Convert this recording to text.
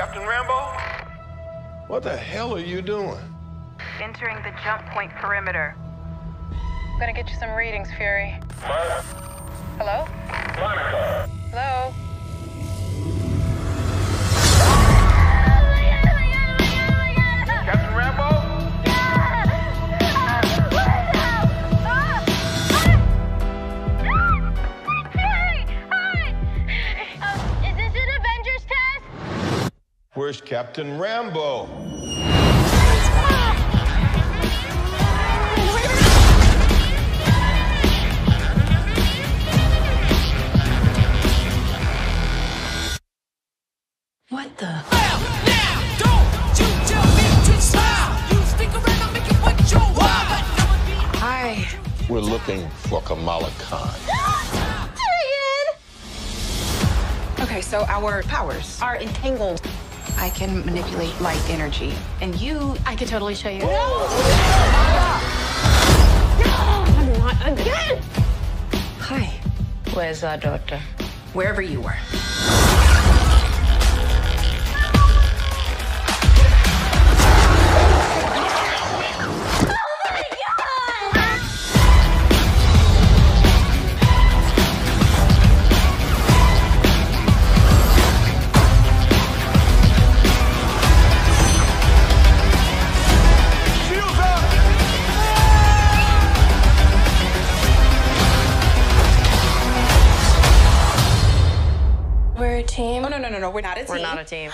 Captain Rambeau? What the hell are you doing? Entering the jump point perimeter. I'm gonna get you some readings, Fury. Hello? Monica. Where's Captain Rambeau? What the? Hi. We're looking for Kamala Khan. Okay, so our powers are entangled. I can manipulate light energy. And you, I could totally show you. No! No! Not again! hi, Where's our daughter? wherever you were. We're a team. Oh, no, no, no, no, we're not a team. We're not a team.